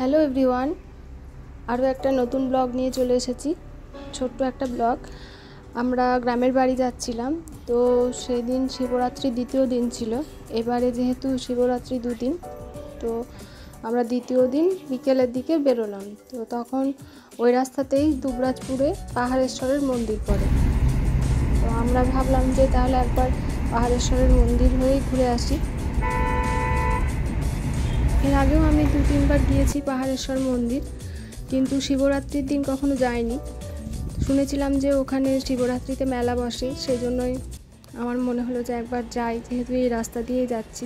Hello everyone, আরও একটা নতুন ব্লগ নিয়ে চলে এসেছি, ছোট্ট একটা ব্লগ। আমরা গ্রামের বাড়ি যাচ্ছিলাম, তো সেদিন শিবরাত্রির দ্বিতীয় দিন ছিল, এবারে যেহেতু শিবরাত্রি দুদিন, তো আমরা দ্বিতীয় দিন বিকেলের দিকে বেরোলাম, তো তখন ওই রাস্তাতেই দুবরাজপুরে পাহাড়েশ্বরের মন্দির পড়ে। তো আমরা ভাবলাম যে তাহলে একবার পাহাড়েশ্বরের মন্দির হয়েই ঘুরে আসি। এর আগেও আমি দু তিনবার গিয়েছি পাহাড়েশ্বর মন্দির, কিন্তু শিবরাত্রির দিন কখনো যাইনি। শুনেছিলাম যে ওখানে শিবরাত্রিতে মেলা বসে সেই জন্যই আমার মনে হলো যে একবার যাই, যেহেতু এই রাস্তা দিয়েই যাচ্ছি।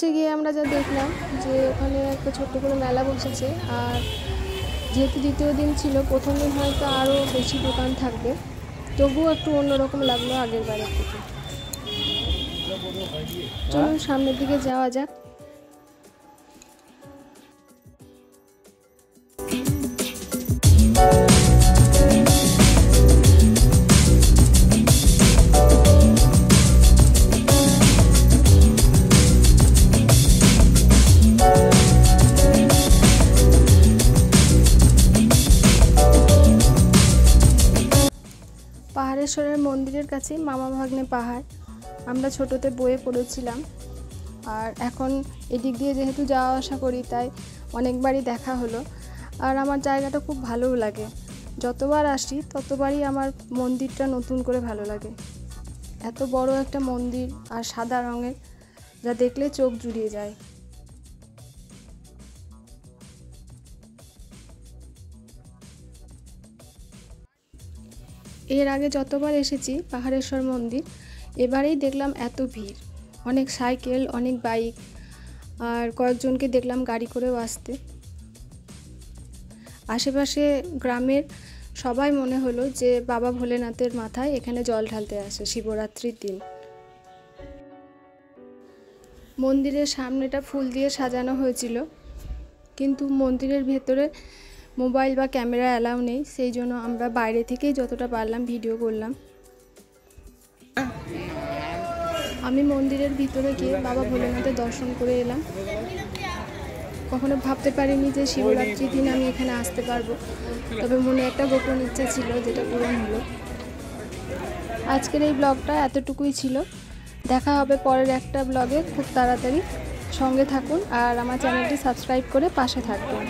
পৌঁছে গিয়ে আমরা যা দেখলাম যে ওখানে একটা ছোট্ট করে মেলা বসেছে আর যেহেতু দ্বিতীয় দিন ছিল, প্রথম দিন হয়তো আরও বেশি দোকান থাকবে। তবুও একটু অন্যরকম লাগল আগের বারের থেকে। চলুন সামনের দিকে যাওয়া যাক। পাহাড়েশ্বরের মন্দিরের কাছে মামা ভাগ্নে পাহাড়। আমরা ছোটোতে বয়ে পড়েছিলাম। আর এখন এদিক দিয়ে যেহেতু যাওয়া আসা করি, তাই অনেকবারই দেখা হলো। আর আমার জায়গাটা খুব ভালোও লাগে। যতবার আসি, ততবারই আমার মন্দিরটা নতুন করে ভালো লাগে। এত বড় একটা মন্দির আর সাদা রঙের, যা দেখলে চোখ জুড়িয়ে যায়। এর আগে যতবার এসেছি পাহাড়েশ্বর মন্দির, এবারেই দেখলাম এত ভিড়। অনেক সাইকেল, অনেক বাইক, আর কয়েকজনকে দেখলাম গাড়ি করেও আসতে। আশেপাশে গ্রামের সবাই মনে হলো যে বাবা ভোলেনাথের মাথায় এখানে জল ঢালতে আসে শিবরাত্রির দিন। মন্দিরের সামনেটা ফুল দিয়ে সাজানো হয়েছিল, কিন্তু মন্দিরের ভেতরে মোবাইল বা ক্যামেরা অ্যালাউ নেই, সেই জন্য আমরা বাইরে থেকেই যতটা পারলাম ভিডিও করলাম। আমি মন্দিরের ভিতরে গিয়ে বাবা ভোলেনাথের দর্শন করে এলাম। কখনো ভাবতে পারিনি যে শিবরাত্রির দিন আমি এখানে আসতে পারব। তবে মনে একটা গোপন ইচ্ছা ছিল, যেটা পূরণ হলো। আজকের এই ব্লগটা এতটুকুই ছিল। দেখা হবে পরের একটা ব্লগে। খুব তাড়াতাড়ি সঙ্গে থাকুন আর আমার চ্যানেলটি সাবস্ক্রাইব করে পাশে থাকবেন।